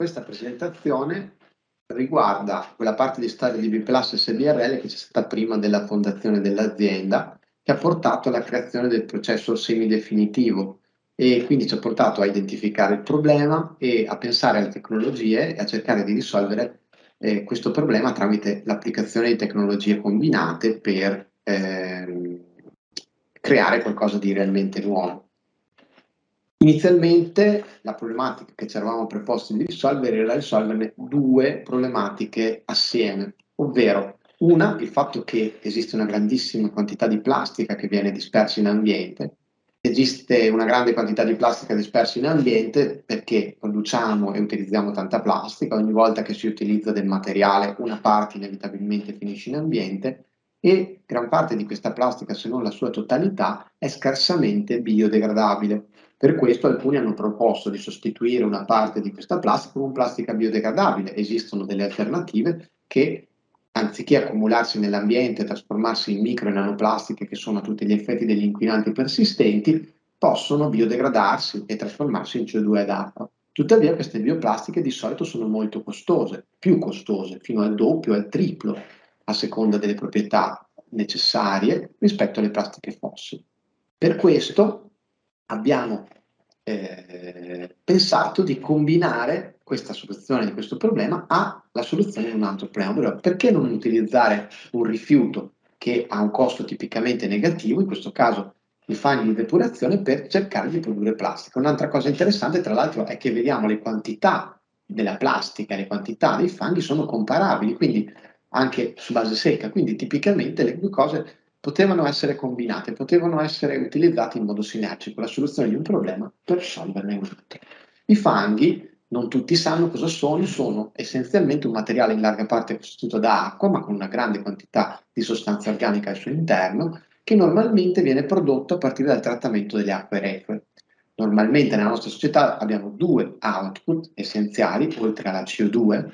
questa presentazione riguarda quella parte di storia di Bplus SBRL che c'è stata prima della fondazione dell'azienda, che ha portato alla creazione del processo semidefinitivo e quindi ci ha portato a identificare il problema e a pensare alle tecnologie e a cercare di risolvere eh, questo problema tramite l'applicazione di tecnologie combinate per eh, creare qualcosa di realmente nuovo. Inizialmente la problematica che ci eravamo preposti di risolvere era risolverne due problematiche assieme, ovvero una, il fatto che esiste una grandissima quantità di plastica che viene dispersa in ambiente. Esiste una grande quantità di plastica dispersa in ambiente perché produciamo e utilizziamo tanta plastica, ogni volta che si utilizza del materiale una parte inevitabilmente finisce in ambiente e gran parte di questa plastica, se non la sua totalità, è scarsamente biodegradabile. Per questo alcuni hanno proposto di sostituire una parte di questa plastica con plastica biodegradabile. Esistono delle alternative che, anziché accumularsi nell'ambiente e trasformarsi in micro e nanoplastiche, che sono a tutti gli effetti degli inquinanti persistenti, possono biodegradarsi e trasformarsi in CO2 ed acqua. Tuttavia queste bioplastiche di solito sono molto costose, più costose, fino al doppio, al triplo, a seconda delle proprietà necessarie rispetto alle plastiche fossili. Per questo abbiamo eh, pensato di combinare questa soluzione di questo problema alla soluzione di un altro problema, ovvero perché non utilizzare un rifiuto che ha un costo tipicamente negativo, in questo caso i fanghi di depurazione, per cercare di produrre plastica. Un'altra cosa interessante, tra l'altro, è che vediamo le quantità della plastica le quantità dei fanghi sono comparabili, quindi anche su base secca, quindi tipicamente le due cose potevano essere combinate, potevano essere utilizzate in modo sinergico, la soluzione di un problema per risolverne un altro. I fanghi, non tutti sanno cosa sono, sono essenzialmente un materiale in larga parte costituito da acqua, ma con una grande quantità di sostanza organica al suo interno, che normalmente viene prodotto a partire dal trattamento delle acque reflue. Normalmente nella nostra società abbiamo due output essenziali, oltre alla CO2.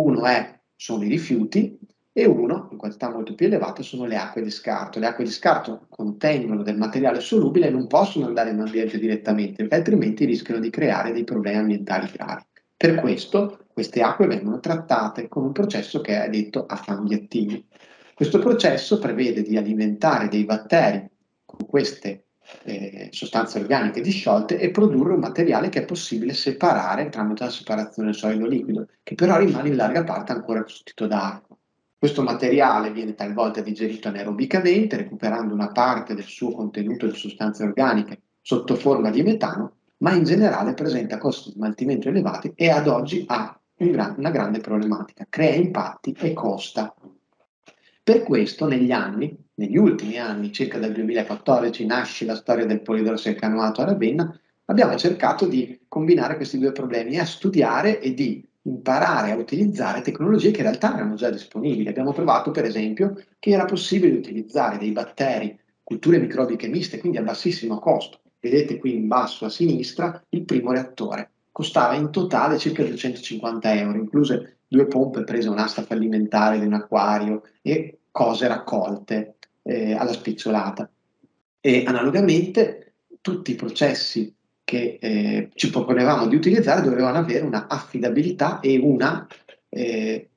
Uno è, sono i rifiuti e uno, in quantità molto più elevate, sono le acque di scarto. Le acque di scarto contengono del materiale solubile e non possono andare in ambiente direttamente, perché altrimenti rischiano di creare dei problemi ambientali gravi. Per questo queste acque vengono trattate con un processo che è detto a fanghi attivi. Questo processo prevede di alimentare dei batteri con queste eh, sostanze organiche disciolte e produrre un materiale che è possibile separare tramite la separazione solido-liquido, che però rimane in larga parte ancora costituito da acqua. Questo materiale viene talvolta digerito anaerobicamente, recuperando una parte del suo contenuto di sostanze organiche sotto forma di metano, ma in generale presenta costi di smaltimento elevati e ad oggi ha una grande problematica, crea impatti e costa. Per questo negli anni, negli ultimi anni, circa dal 2014, nasce la storia del polidrossilcanoato a Ravenna, abbiamo cercato di combinare questi due problemi e a studiare e di imparare a utilizzare tecnologie che in realtà erano già disponibili. Abbiamo provato, per esempio, che era possibile utilizzare dei batteri, culture microbiche miste, quindi a bassissimo costo. Vedete qui in basso a sinistra il primo reattore. Costava in totale circa 250 euro, incluse due pompe prese un'asta fallimentare di un acquario e cose raccolte eh, alla spicciolata. E analogamente tutti i processi che eh, ci proponevamo di utilizzare dovevano avere una affidabilità e una, eh,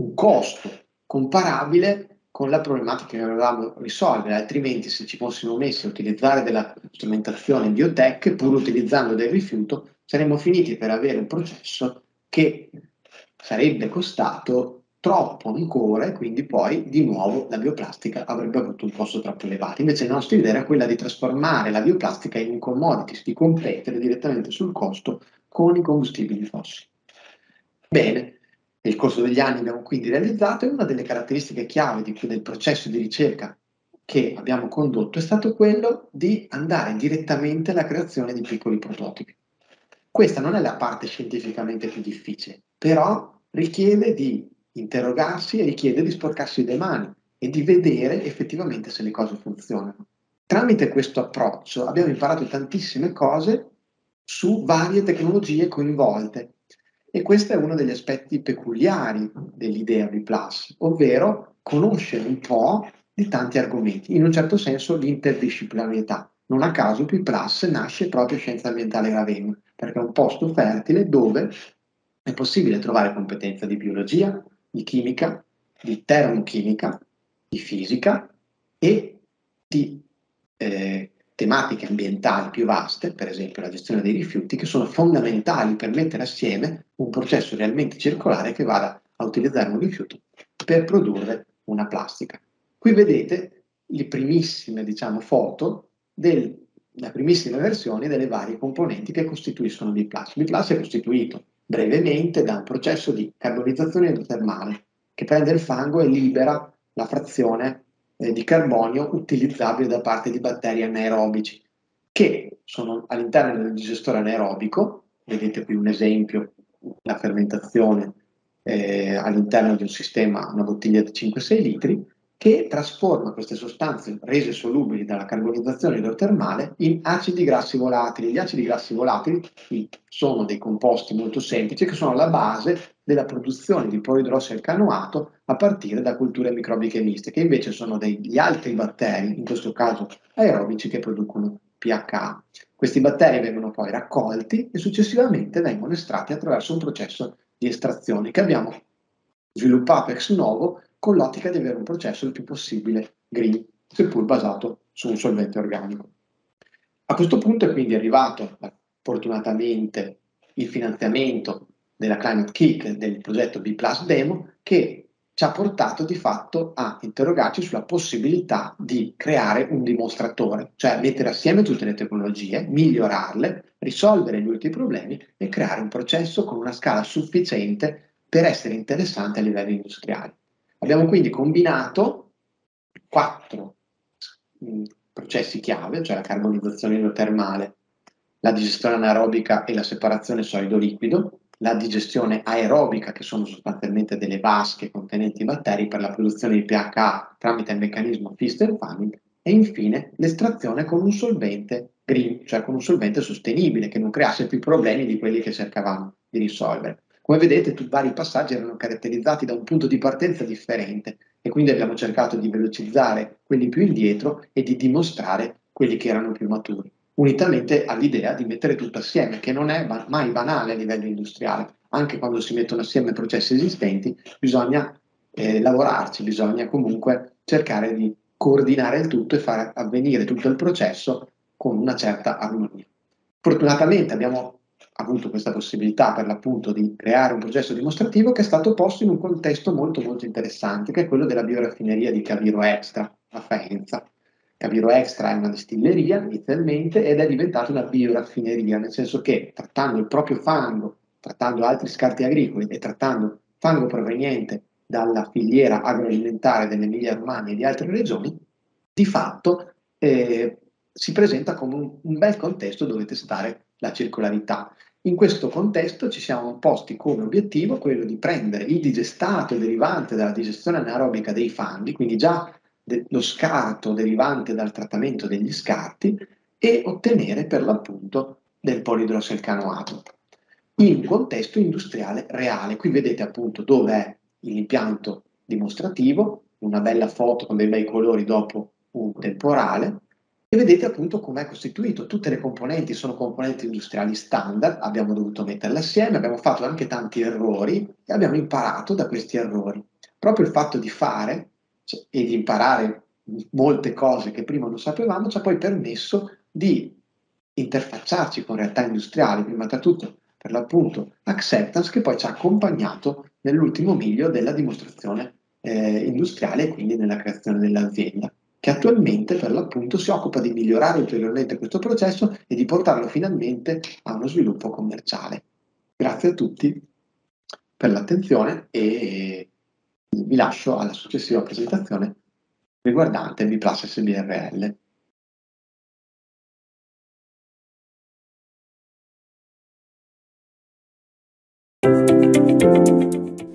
un costo comparabile con la problematica che dovevamo risolvere, altrimenti se ci fossimo messi a utilizzare della strumentazione biotech, pur utilizzando del rifiuto, saremmo finiti per avere un processo che sarebbe costato troppo ancora e quindi poi di nuovo la bioplastica avrebbe avuto un costo troppo elevato. Invece la nostra idea era quella di trasformare la bioplastica in un commodity, di competere direttamente sul costo con i combustibili fossili. Bene, nel corso degli anni abbiamo quindi realizzato e una delle caratteristiche chiave di, del processo di ricerca che abbiamo condotto è stato quello di andare direttamente alla creazione di piccoli prototipi. Questa non è la parte scientificamente più difficile, però richiede di interrogarsi e richiede di sporcarsi le mani e di vedere effettivamente se le cose funzionano. Tramite questo approccio abbiamo imparato tantissime cose su varie tecnologie coinvolte e questo è uno degli aspetti peculiari dell'idea di Plus, ovvero conoscere un po' di tanti argomenti, in un certo senso l'interdisciplinarietà. Non a caso P Plus nasce proprio Scienza Ambientale Ravenna, perché è un posto fertile dove è possibile trovare competenza di biologia, di chimica, di termochimica, di fisica e di eh, tematiche ambientali più vaste, per esempio la gestione dei rifiuti, che sono fondamentali per mettere assieme un processo realmente circolare che vada a utilizzare un rifiuto per produrre una plastica. Qui vedete le primissime diciamo, foto del, la primissima versione delle varie componenti che costituiscono il biplastic. Il biplastic è costituito brevemente da un processo di carbonizzazione idrotermale che prende il fango e libera la frazione eh, di carbonio utilizzabile da parte di batteri anaerobici che sono all'interno del digestore anaerobico, vedete qui un esempio, la fermentazione eh, all'interno di un sistema, una bottiglia di 5-6 litri, che trasforma queste sostanze rese solubili dalla carbonizzazione idrotermale in acidi grassi volatili. Gli acidi grassi volatili sono dei composti molto semplici che sono la base della produzione di polidrossilcanoato a partire da culture microbiche miste, che invece sono degli altri batteri, in questo caso aerobici, che producono pH. Questi batteri vengono poi raccolti e successivamente vengono estratti attraverso un processo di estrazione che abbiamo sviluppato ex novo con l'ottica di avere un processo il più possibile green, seppur basato su un solvente organico. A questo punto è quindi arrivato fortunatamente il finanziamento della Climate Kick del progetto B Plus Demo che ci ha portato di fatto a interrogarci sulla possibilità di creare un dimostratore, cioè mettere assieme tutte le tecnologie, migliorarle, risolvere gli ultimi problemi e creare un processo con una scala sufficiente per essere interessante a livello industriale. Abbiamo quindi combinato quattro mh, processi chiave, cioè la carbonizzazione idrotermale, la digestione anaerobica e la separazione solido-liquido, la digestione aerobica, che sono sostanzialmente delle vasche contenenti batteri per la produzione di pH tramite il meccanismo fist and fanning, e infine l'estrazione con un solvente green, cioè con un solvente sostenibile che non creasse più problemi di quelli che cercavamo di risolvere. Come vedete, i vari passaggi erano caratterizzati da un punto di partenza differente e quindi abbiamo cercato di velocizzare quelli più indietro e di dimostrare quelli che erano più maturi, unitamente all'idea di mettere tutto assieme, che non è mai banale a livello industriale. Anche quando si mettono assieme processi esistenti, bisogna eh, lavorarci, bisogna comunque cercare di coordinare il tutto e far avvenire tutto il processo con una certa armonia. Fortunatamente abbiamo avuto questa possibilità per l'appunto di creare un processo dimostrativo che è stato posto in un contesto molto molto interessante, che è quello della bioraffineria di Caviro Extra a Faenza. Caviro Extra è una distilleria inizialmente ed è diventata una bioraffineria, nel senso che trattando il proprio fango, trattando altri scarti agricoli e trattando fango proveniente dalla filiera agroalimentare dell'Emilia Romagna e di altre regioni, di fatto eh, si presenta come un, un bel contesto dove testare la circolarità. In questo contesto ci siamo posti come obiettivo quello di prendere il digestato derivante dalla digestione anaerobica dei fanghi, quindi già lo scarto derivante dal trattamento degli scarti, e ottenere per l'appunto del polidrosselcanoato in un contesto industriale reale. Qui vedete appunto dove è l'impianto dimostrativo, una bella foto con dei bei colori dopo un temporale, e vedete appunto com'è costituito. Tutte le componenti sono componenti industriali standard, abbiamo dovuto metterle assieme, abbiamo fatto anche tanti errori e abbiamo imparato da questi errori. Proprio il fatto di fare cioè, e di imparare molte cose che prima non sapevamo ci ha poi permesso di interfacciarci con realtà industriali, prima tra tutto per l'appunto Acceptance, che poi ci ha accompagnato nell'ultimo miglio della dimostrazione eh, industriale e quindi nella creazione dell'azienda che attualmente per l'appunto si occupa di migliorare ulteriormente questo processo e di portarlo finalmente a uno sviluppo commerciale. Grazie a tutti per l'attenzione e vi lascio alla successiva presentazione riguardante Bplus SBRL.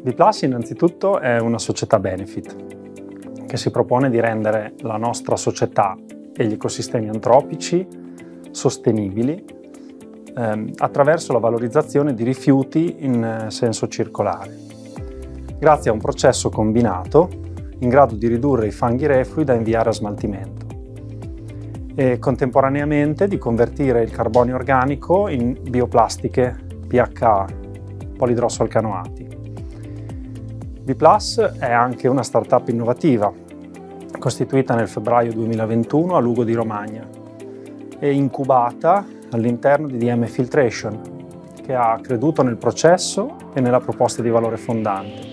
Bplus innanzitutto è una società benefit che si propone di rendere la nostra società e gli ecosistemi antropici sostenibili ehm, attraverso la valorizzazione di rifiuti in eh, senso circolare, grazie a un processo combinato in grado di ridurre i fanghi reflui da inviare a smaltimento e contemporaneamente di convertire il carbonio organico in bioplastiche pH polidrossolcanoati. B-Plus è anche una startup innovativa, costituita nel febbraio 2021 a Lugo di Romagna e incubata all'interno di DM Filtration, che ha creduto nel processo e nella proposta di valore fondante.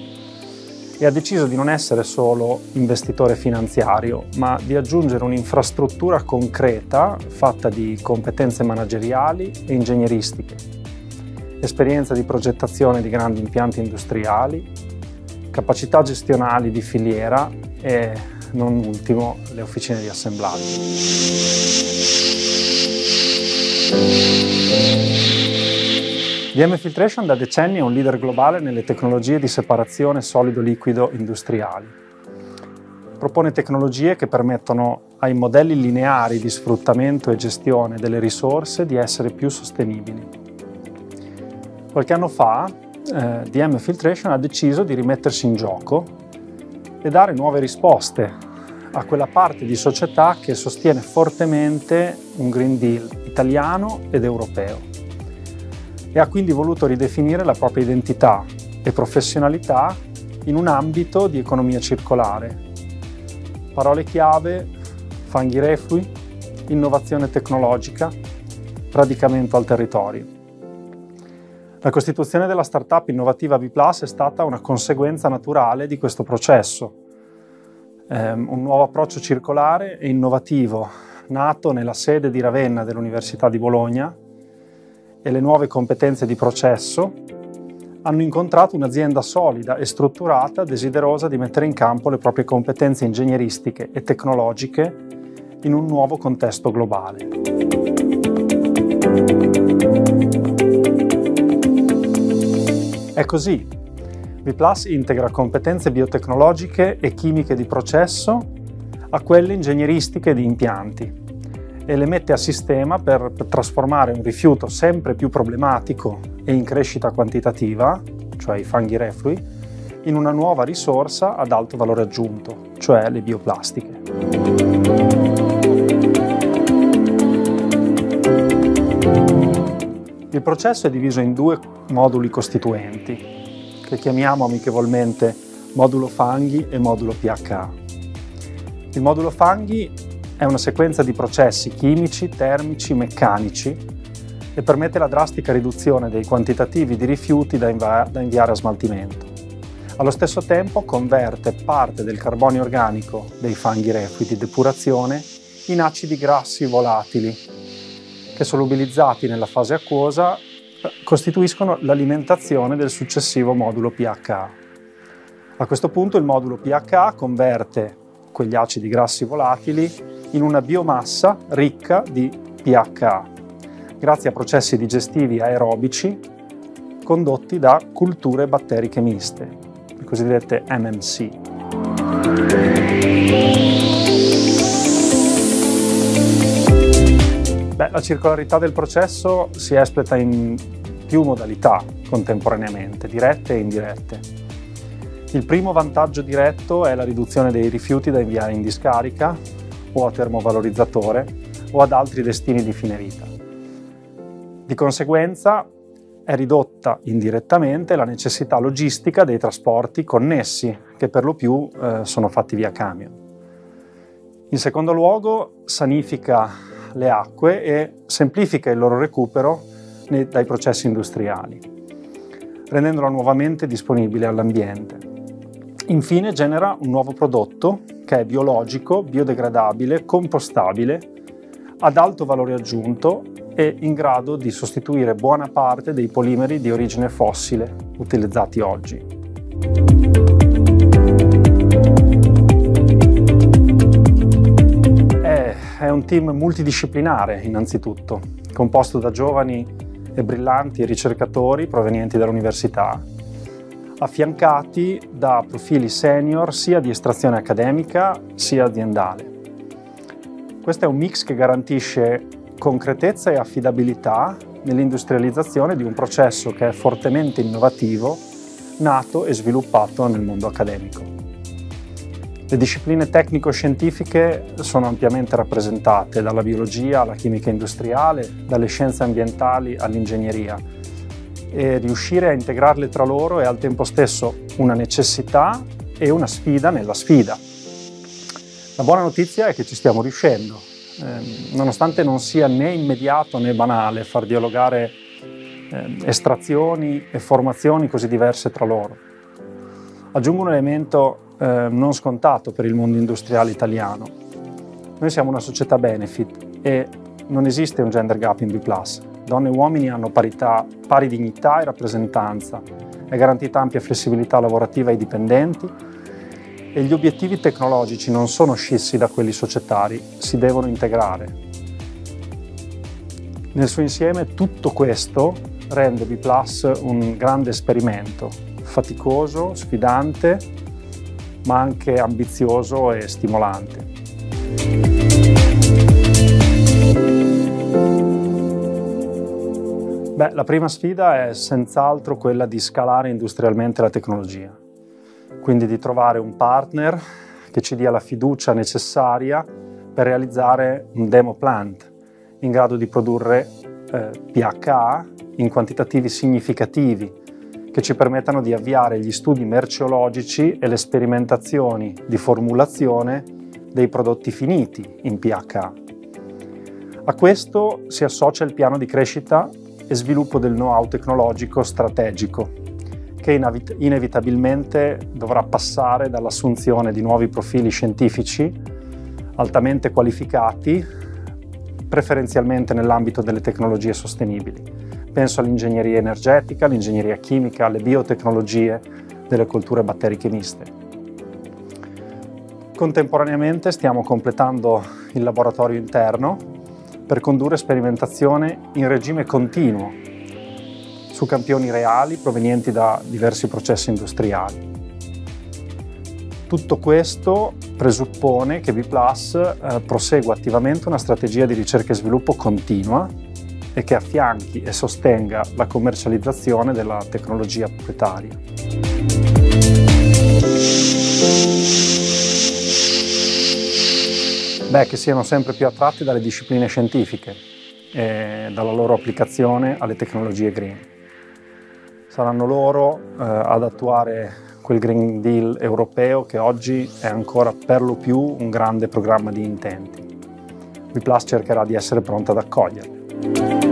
E ha deciso di non essere solo investitore finanziario, ma di aggiungere un'infrastruttura concreta fatta di competenze manageriali e ingegneristiche, esperienza di progettazione di grandi impianti industriali, capacità gestionali di filiera e, non ultimo, le officine di assemblaggio. DM Filtration da decenni è un leader globale nelle tecnologie di separazione solido-liquido industriali. Propone tecnologie che permettono ai modelli lineari di sfruttamento e gestione delle risorse di essere più sostenibili. Qualche anno fa eh, DM Filtration ha deciso di rimettersi in gioco e dare nuove risposte a quella parte di società che sostiene fortemente un Green Deal italiano ed europeo e ha quindi voluto ridefinire la propria identità e professionalità in un ambito di economia circolare. Parole chiave, fanghi reflui, innovazione tecnologica, radicamento al territorio. La costituzione della startup innovativa B Plus è stata una conseguenza naturale di questo processo. Um, un nuovo approccio circolare e innovativo, nato nella sede di Ravenna dell'Università di Bologna e le nuove competenze di processo hanno incontrato un'azienda solida e strutturata desiderosa di mettere in campo le proprie competenze ingegneristiche e tecnologiche in un nuovo contesto globale. È così. V integra competenze biotecnologiche e chimiche di processo a quelle ingegneristiche di impianti e le mette a sistema per trasformare un rifiuto sempre più problematico e in crescita quantitativa, cioè i fanghi reflui, in una nuova risorsa ad alto valore aggiunto, cioè le bioplastiche. Il processo è diviso in due moduli costituenti, che chiamiamo amichevolmente modulo fanghi e modulo pH. Il modulo fanghi è una sequenza di processi chimici, termici, meccanici e permette la drastica riduzione dei quantitativi di rifiuti da, invi- da inviare a smaltimento. Allo stesso tempo converte parte del carbonio organico dei fanghi reflui di depurazione in acidi grassi volatili che solubilizzati nella fase acquosa costituiscono l'alimentazione del successivo modulo pH. A questo punto il modulo pH converte quegli acidi grassi volatili in una biomassa ricca di pH, grazie a processi digestivi aerobici condotti da culture batteriche miste, le cosiddette MMC. La circolarità del processo si espleta in più modalità contemporaneamente, dirette e indirette. Il primo vantaggio diretto è la riduzione dei rifiuti da inviare in discarica, o a termovalorizzatore o ad altri destini di fine vita. Di conseguenza è ridotta indirettamente la necessità logistica dei trasporti connessi, che per lo più eh, sono fatti via camion. In secondo luogo, sanifica le acque e semplifica il loro recupero dai processi industriali, rendendola nuovamente disponibile all'ambiente. Infine genera un nuovo prodotto che è biologico, biodegradabile, compostabile, ad alto valore aggiunto e in grado di sostituire buona parte dei polimeri di origine fossile utilizzati oggi. È, un team multidisciplinare innanzitutto, composto da giovani e brillanti ricercatori provenienti dall'università affiancati da profili senior sia di estrazione accademica sia aziendale. Questo è un mix che garantisce concretezza e affidabilità nell'industrializzazione di un processo che è fortemente innovativo, nato e sviluppato nel mondo accademico. Le discipline tecnico-scientifiche sono ampiamente rappresentate, dalla biologia alla chimica industriale, dalle scienze ambientali all'ingegneria, e riuscire a integrarle tra loro è al tempo stesso una necessità e una sfida nella sfida. La buona notizia è che ci stiamo riuscendo, eh, nonostante non sia né immediato né banale far dialogare eh, estrazioni e formazioni così diverse tra loro. Aggiungo un elemento eh, non scontato per il mondo industriale italiano. Noi siamo una società benefit e non esiste un gender gap in B+. Donne e uomini hanno parità, pari dignità e rappresentanza, è garantita ampia flessibilità lavorativa ai dipendenti e gli obiettivi tecnologici non sono scissi da quelli societari, si devono integrare. Nel suo insieme tutto questo rende B un grande esperimento, faticoso, sfidante, ma anche ambizioso e stimolante. Beh, la prima sfida è senz'altro quella di scalare industrialmente la tecnologia, quindi di trovare un partner che ci dia la fiducia necessaria per realizzare un demo plant in grado di produrre eh, PHA in quantitativi significativi che ci permettano di avviare gli studi merceologici e le sperimentazioni di formulazione dei prodotti finiti in PHA. A questo si associa il piano di crescita e sviluppo del know-how tecnologico strategico, che inevitabilmente dovrà passare dall'assunzione di nuovi profili scientifici altamente qualificati, preferenzialmente nell'ambito delle tecnologie sostenibili. Penso all'ingegneria energetica, all'ingegneria chimica, alle biotecnologie delle colture batteriche miste. Contemporaneamente stiamo completando il laboratorio interno per condurre sperimentazione in regime continuo su campioni reali provenienti da diversi processi industriali. Tutto questo presuppone che B eh, prosegua attivamente una strategia di ricerca e sviluppo continua e che affianchi e sostenga la commercializzazione della tecnologia proprietaria. Beh, che siano sempre più attratti dalle discipline scientifiche e dalla loro applicazione alle tecnologie green. Saranno loro eh, ad attuare quel Green Deal europeo che oggi è ancora per lo più un grande programma di intenti. B Plus cercherà di essere pronta ad accoglierli.